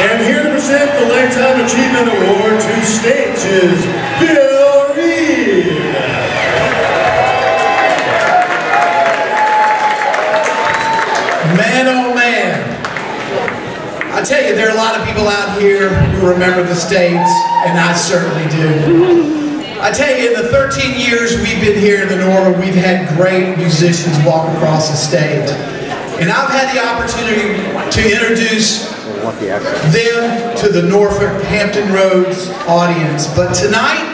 And here to present the Lifetime Achievement Award to States is Bill Reed. Man, oh man. I tell you, there are a lot of people out here who remember the States, and I certainly do. I tell you, in the 13 years we've been here in the Norva, we've had great musicians walk across the stage. And I've had the opportunity to introduce them to the Norfolk Hampton Roads audience. But tonight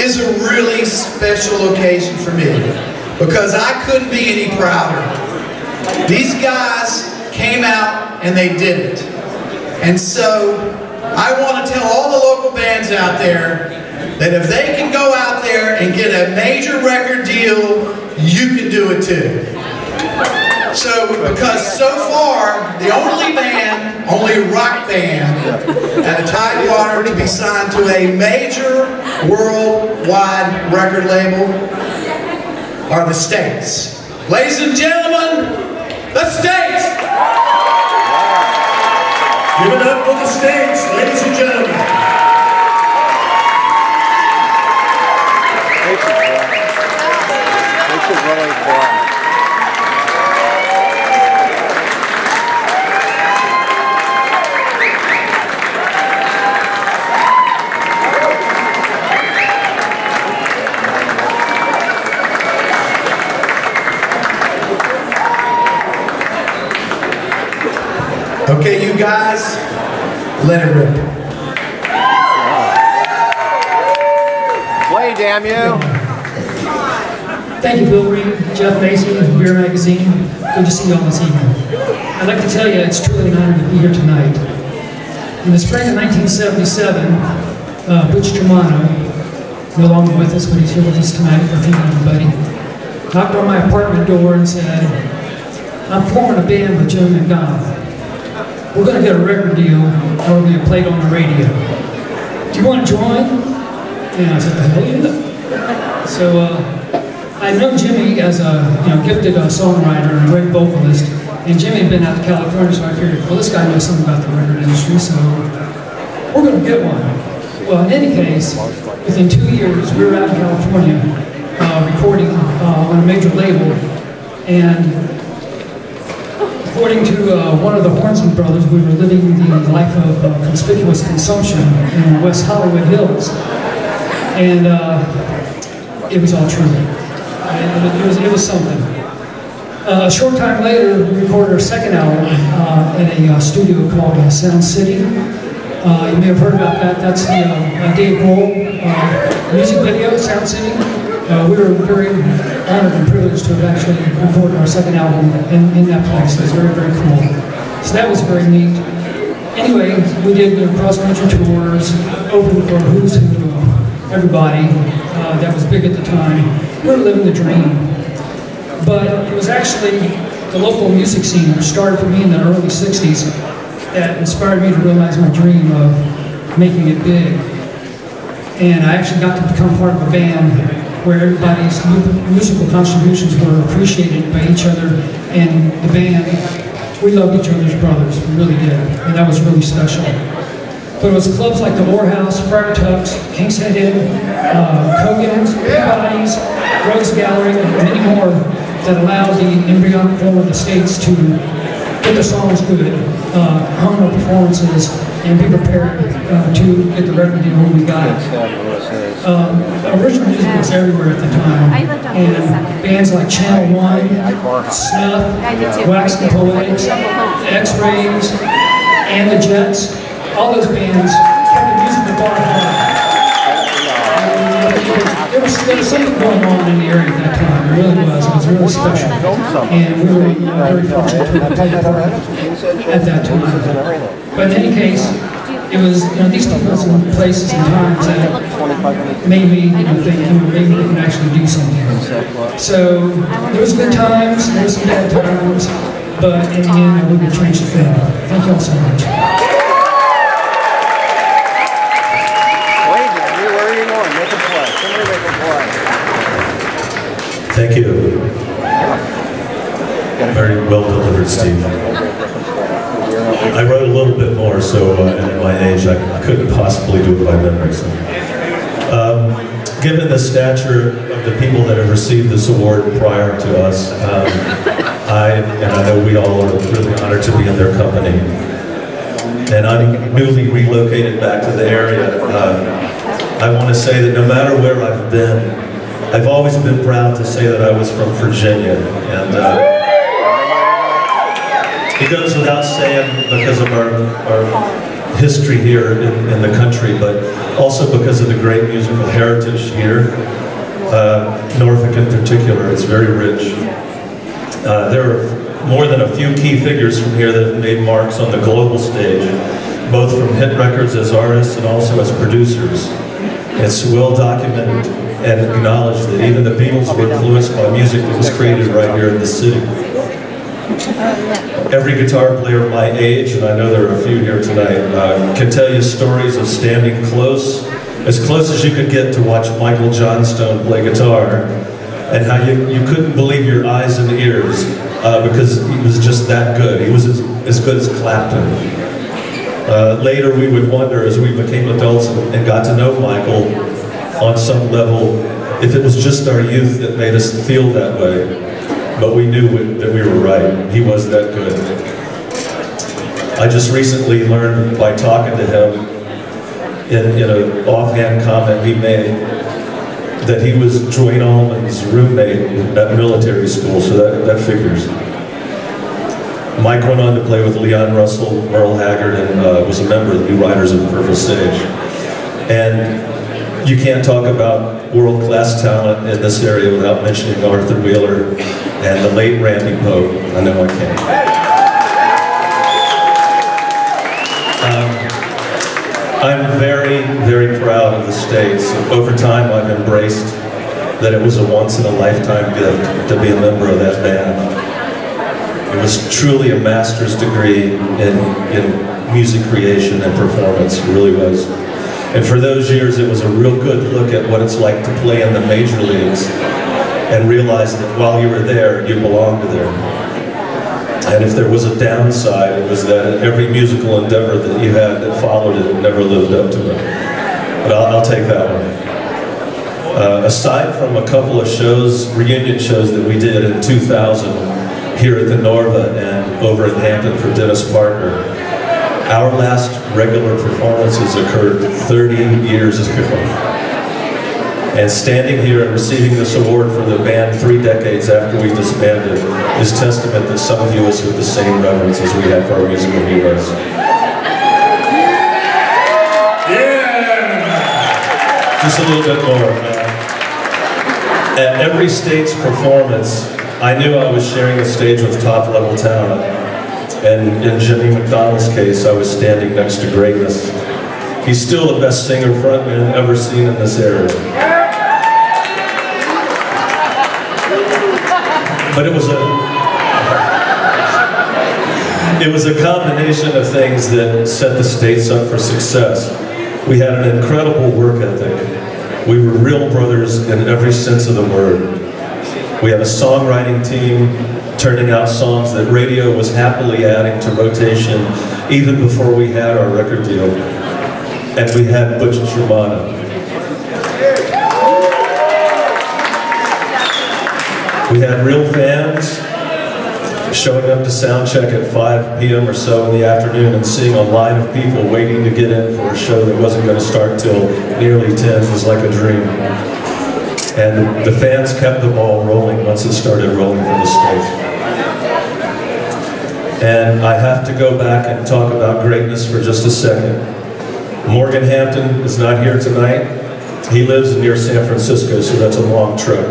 is a really special occasion for me because I couldn't be any prouder. These guys came out and they did it. And so I want to tell all the local bands out there that if they can go out there and get a major record deal, you can do it too. So, because so far, the only band, only rock band at a Tidewater to be signed to a major worldwide record label are the States. Ladies and gentlemen, the States! Give it up for the States, Okay, you guys, let it rip. Play, damn you. Thank you, Bill Reed, Jeff Maisey, Veer Magazine. Good to see you all this evening. I'd like to tell you it's truly an honor to be here tonight. In the spring of 1977, uh, Butch Germano, no longer with us, but he's here with us tonight, I think everybody, knocked on my apartment door and said, I'm forming a band with Joe McDonald. We're going to get a record deal, and we're going to play it on the radio. Do you want to join? And I said, the hell yeah. So uh, I know Jimmy as a you know gifted uh, songwriter and great vocalist, and Jimmy had been out to California, so I figured, well, this guy knows something about the record industry, so we're going to get one. Well, in any case, within two years, we were out in California uh, recording uh, on a major label, and according to uh, one of the Hornsby brothers, we were living the life of uh, conspicuous consumption in West Hollywood Hills. And uh, it was all true. And it was, it was something. Uh, a short time later, we recorded our second album uh, in a uh, studio called uh, Sound City. Uh, you may have heard about that. That's the uh, Dave Grohl uh, music video, Sound City. Uh, we were very honored and privileged to have actually recorded our second album in, in that place. It was very, very cool. So that was very neat. Anyway, we did know, cross-country tours, opened for who's who, everybody. Uh, that was big at the time. We were living the dream. But it was actually the local music scene, which started for me in the early 60s, that inspired me to realize my dream of making it big. And I actually got to become part of a band where everybody's musical contributions were appreciated by each other and the band. We loved each other's brothers, we really did, and that was really special. But it was clubs like the Morehouse, Friar Tuck's, King's Head Inn, uh, Kogan's, Peabody's, Rose Gallery, and many more that allowed the embryonic form of the States to get the songs good, uh, performances, and be prepared uh, to get the record deal when we got it. Um, original music was everywhere at the time, and bands like Channel One, Snuff, Wax and Poetics, X-Rays, and the Jets, all those bands kept the music the bar high. There was, there was something going on in the area at that time. It really was. It was really special. And we were uh, very fortunate to have played a part at that time. But in any case, it was, you know, these people and places and times that made me, you know, think, you know, maybe we can actually do something. So there was good times, there was some bad times, but in the end, I wouldn't have changed a thing. Thank you all so much. Wait, you're you going? Make a play. Somebody make a play. Thank you. Very well delivered, Steve. I wrote a little bit more, so uh, and at my age, I, I couldn't possibly do it by memory. So. Um, given the stature of the people that have received this award prior to us, um, I, and I know we all are really honored to be in their company. And I'm newly relocated back to the area. Uh, I want to say that no matter where I've been, I've always been proud to say that I was from Virginia. And uh, it goes without saying because of our, our history here in, in the country, but also because of the great musical heritage here. Uh, Norfolk in particular, it's very rich. Uh, there are more than a few key figures from here that have made marks on the global stage, both from hit records as artists and also as producers. It's well documented and acknowledged that even the Beatles were influenced by music that was created right here in the city. Every guitar player my age, and I know there are a few here tonight, uh, can tell you stories of standing close, as close as you could get to watch Michael Johnstone play guitar, and how you, you couldn't believe your eyes and ears uh, because he was just that good. He was as, as good as Clapton. Uh, later we would wonder as we became adults and got to know Michael on some level if it was just our youth that made us feel that way. But we knew that we were right. He was that good. I just recently learned by talking to him in, in an offhand comment he made that he was Duane Allman's roommate at military school, so that, that figures. Mike went on to play with Leon Russell, Merle Haggard, and uh, was a member of the New Riders of the Purple Sage. And you can't talk about world-class talent in this area without mentioning Arthur Wheeler and the late Randy Pope. I know I can't. Um, I'm very, very proud of the States. Over time, I've embraced that it was a once-in-a-lifetime gift to be a member of that band. It was truly a master's degree in, in music creation and performance, it really was. And for those years, it was a real good look at what it's like to play in the major leagues and realize that while you were there, you belonged there. And if there was a downside, it was that every musical endeavor that you had that followed it never lived up to it. But I'll, I'll take that one. Uh, aside from a couple of shows, reunion shows that we did in 2000, here at the Norva and over in Hampton for Dennis Parker. Our last regular performances occurred 30 years ago. And standing here and receiving this award from the band three decades after we disbanded is testament that some of you us with the same reverence as we have for our musical heroes. Yeah! Just a little bit more. At every state's performance, I knew I was sharing the stage with top level talent. And in Jimmy McDonald's case, I was standing next to greatness. He's still the best singer frontman ever seen in this area. But it was a it was a combination of things that set the States up for success. We had an incredible work ethic. We were real brothers in every sense of the word. We have a songwriting team turning out songs that radio was happily adding to rotation even before we had our record deal. And we had Butch Germano. We had real fans showing up to sound check at 5 p.m. or so in the afternoon and seeing a line of people waiting to get in for a show that wasn't going to start till nearly 10 was like a dream. And the fans kept the ball rolling once it started rolling for the stage. And I have to go back and talk about greatness for just a second. Morgan Hampton is not here tonight. He lives near San Francisco, so that's a long trip.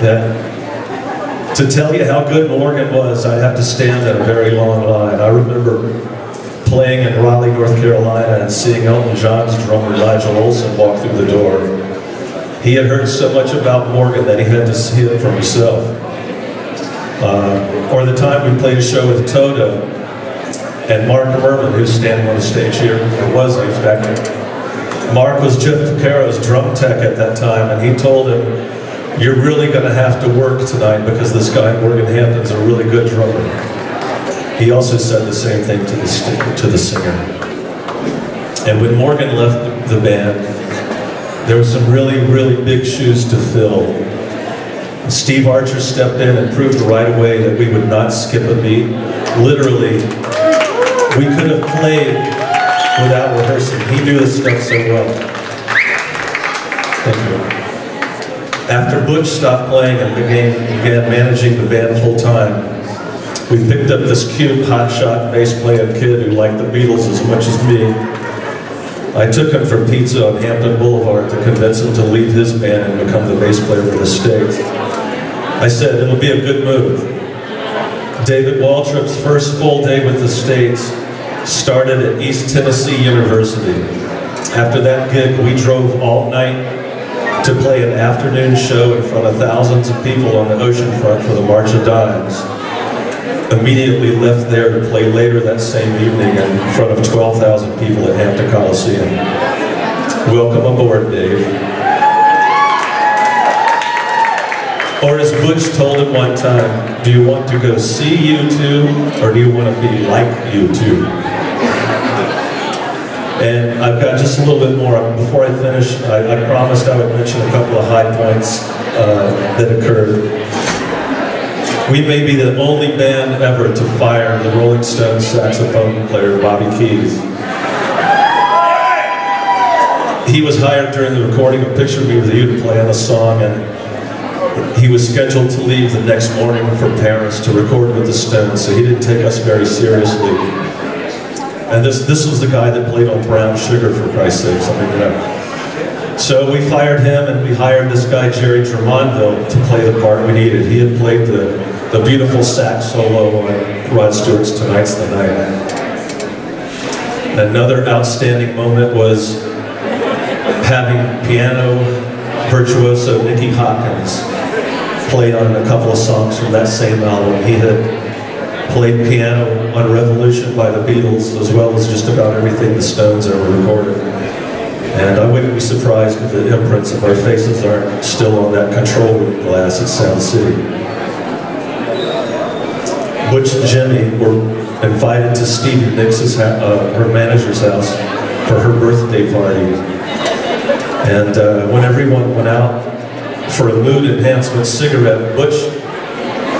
Yeah. To tell you how good Morgan was, I'd have to stand in a very long line. I remember playing in Raleigh, North Carolina, and seeing Elton John's drummer Nigel Olsson walk through the door. He had heard so much about Morgan that he had to see it for himself. Uh, or the time we played a show with Toto, and Mark Merman, who's standing on the stage here, or was, he was. Mark was Jeff Porcaro's drum tech at that time, and he told him, you're really going to have to work tonight because this guy, Morgan Hampton's a really good drummer. he also said the same thing to the, to the singer. And when Morgan left the band, there were some really, really big shoes to fill. Steve Archer stepped in and proved right away that we would not skip a beat. Literally, we could have played without rehearsing. He knew this stuff so well. Thank you. After Butch stopped playing and began, began managing the band full time, we picked up this cute, hotshot bass playing kid who liked the Beatles as much as me. I took him for pizza on Hampton Boulevard to convince him to leave his band and become the bass player for the States. I said, it'll be a good move. David Waltrip's first full day with the States started at East Tennessee University. After that gig, we drove all night to play an afternoon show in front of thousands of people on the ocean front for the March of Dimes. Immediately left there to play later that same evening in front of 12,000 people at Hampton Coliseum. Welcome aboard, Dave. Or as Butch told him one time, do you want to go see you two, or do you want to be like you two? And I've got just a little bit more. Before I finish, I, I promised I would mention a couple of high points uh, that occurred. We may be the only band ever to fire the Rolling Stones saxophone player, Bobby Keys. He was hired during the recording of Picture Me With You to play on a song, and he was scheduled to leave the next morning for Paris to record with the Stones, so he didn't take us very seriously. And this, this was the guy that played on Brown Sugar, for Christ's sake. I mean, you know. So we fired him and we hired this guy, Jerry Drummondville, to play the part we needed. He had played the, the beautiful sax solo on Rod Stewart's Tonight's the Night. Another outstanding moment was having piano virtuoso Nicky Hopkins play on a couple of songs from that same album. He had played piano on Revolution by the Beatles, as well as just about everything the Stones ever recorded. And I wouldn't be surprised if the imprints of our faces aren't still on that control room glass at Sound City. Butch and Jimmy were invited to Stevie Nicks' uh, her manager's house for her birthday party. And uh, when everyone went out for a mood enhancement cigarette, Butch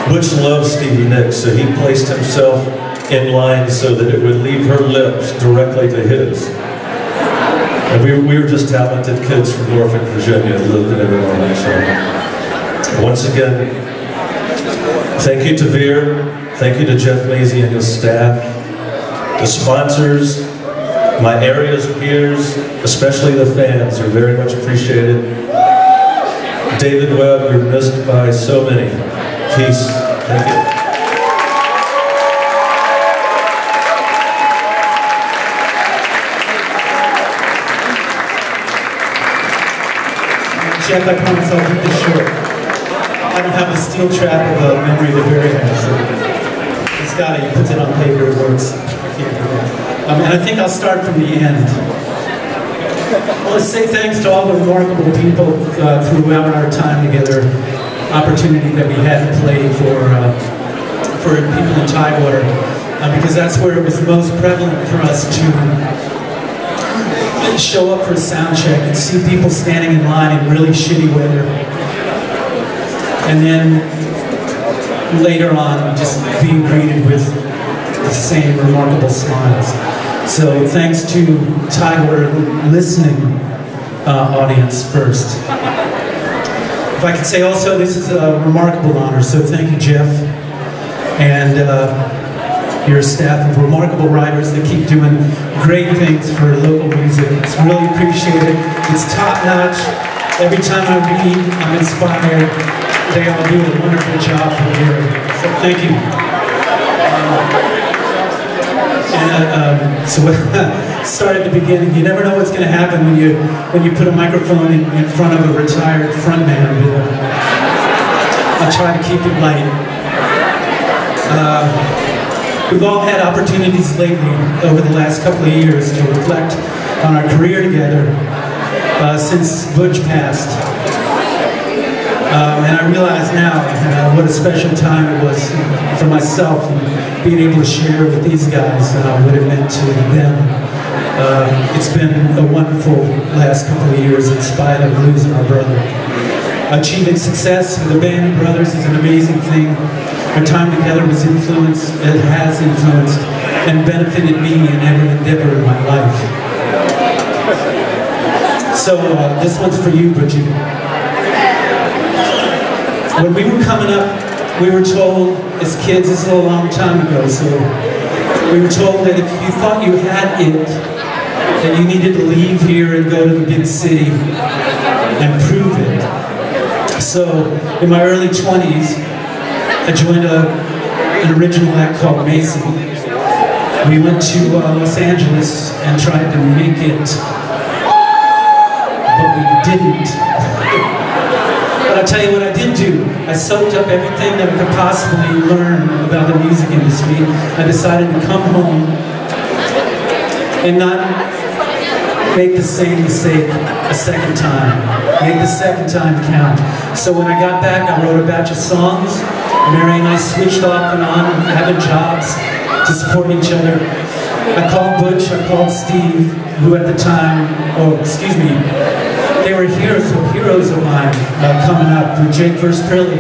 Butch loves Stevie Nicks, so he placed himself in line so that it would leave her lips directly to his. And we, we were just talented kids from Norfolk, Virginia, living in morning. So once again, thank you to Veer, thank you to Jeff Maisey and his staff, the sponsors, my area's peers, especially the fans, are very much appreciated. David Webb, you're missed by so many. Peace. Thank you. Jeff, I promise I'll keep this short. I don't have the steel trap of a memory that Barry has. Got it. He puts it on paper. It works. Um, and I think I'll start from the end. Want to say thanks to all the remarkable people uh, throughout our time together opportunity that we had to play for uh, for people in Tidewater, uh, because that's where it was most prevalent for us to show up for a sound check and see people standing in line in really shitty weather, and then later on just being greeted with the same remarkable smiles. So thanks to Tidewater listening uh, audience first. If I could say also, this is a remarkable honor, so thank you, Jeff, and uh, your staff of remarkable writers that keep doing great things for local music. It's really appreciated. It's top-notch. Every time I read, I'm inspired. They all do a wonderful job for here. So thank you. Um, and uh, um, so start at the beginning. You never know what's going to happen when you when you put a microphone in, in front of a retired frontman. I'll try to keep it light. Uh, we've all had opportunities lately over the last couple of years to reflect on our career together uh, since Butch passed. Um, and I realize now uh, what a special time it was for myself and being able to share with these guys uh, what it meant to them. Uh, it's been a wonderful last couple of years in spite of losing our brother. Achieving success with the band brothers is an amazing thing. Our time together was influenced, it has influenced, and benefited me in every endeavor in my life. So uh, this one's for you, Bridget. When we were coming up, we were told as kids, this is a long time ago, so we were told that if you thought you had it, that you needed to leave here and go to the big city and prove it. So in my early 20s, I joined a, an original act called Mason. We went to uh, Los Angeles and tried to make it, but we didn't. But I'll tell you what I did do. I soaked up everything that I could possibly learn about the music industry. I decided to come home and not make the same mistake a second time. Make the second time count. So when I got back, I wrote a batch of songs. Mary and I switched off and on, having jobs to support each other. I called Butch, I called Steve, who at the time, oh, excuse me, they were heroes, heroes of mine uh, coming up through Jake vs. Prilly.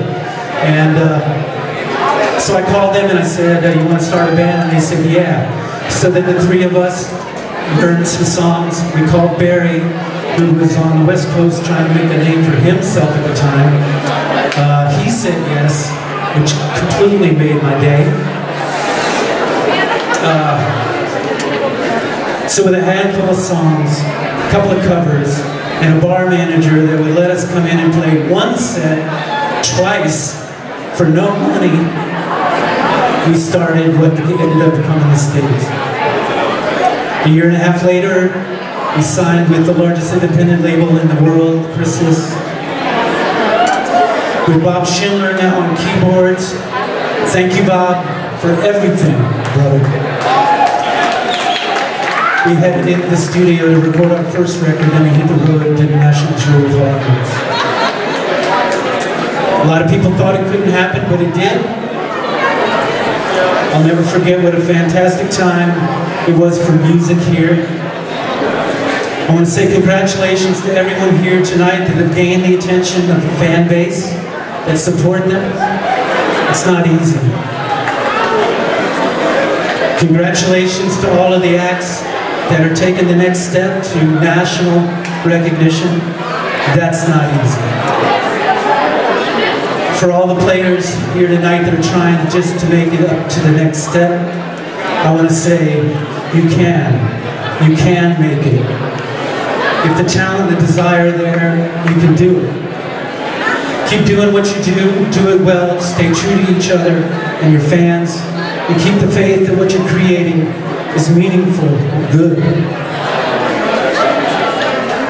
And uh, so I called them and I said, uh, you want to start a band? And they said, yeah. So then the three of us learned some songs. We called Barry, who was on the West Coast trying to make a name for himself at the time. Uh, he said yes, which completely made my day. Uh, so with a handful of songs, a couple of covers, and a bar manager that would let us come in and play one set twice for no money, we started what ended up becoming the States. A year and a half later, we signed with the largest independent label in the world, Chrysalis. With Bob Schindler now on keyboards. Thank you, Bob, for everything, brother we headed into the studio to record our first record, then we hit the road and did a national tour with Hawkins. A lot of people thought it couldn't happen, but it did. I'll never forget what a fantastic time it was for music here. I want to say congratulations to everyone here tonight that have gained the attention of the fan base that support them. It's not easy. Congratulations to all of the acts that are taking the next step to national recognition, that's not easy. For all the players here tonight that are trying just to make it up to the next step, I want to say, you can. You can make it. If the talent, the desire there, you can do it. Keep doing what you do, do it well, stay true to each other and your fans, and keep the faith in what you're creating is meaningful and good.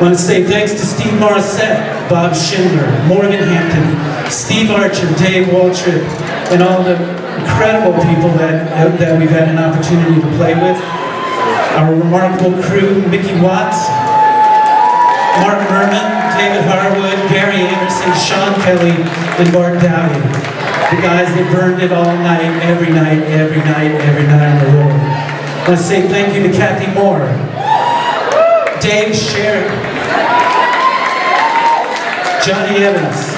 I want to say thanks to Steve Morissette, Bob Schindler, Morgan Hampton, Steve Archer, Dave Waltrip, and all the incredible people that, that we've had an opportunity to play with. Our remarkable crew, Mickey Watts, Mark Merman, David Harwood, Gary Anderson, Sean Kelly, and Mark Dowdy. The guys that burned it all night, every night, every night, every night on the road. Want say thank you to Kathy Moore, Dave Sherry, Johnny Evans,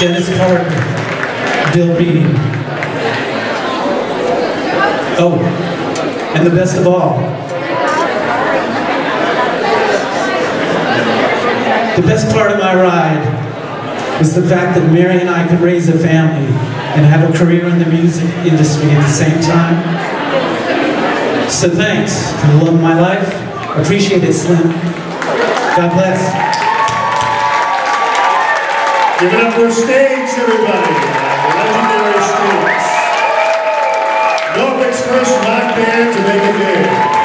Dennis Parker, Bill Beattie. Oh, and the best of all, the best part of my ride was the fact that Mary and I could raise a family and have a career in the music industry at the same time. So thanks for the love of my life. Appreciate it, Slim. God bless. Give it up for stage, everybody. Legendary students. North Express Rock Band to make it big.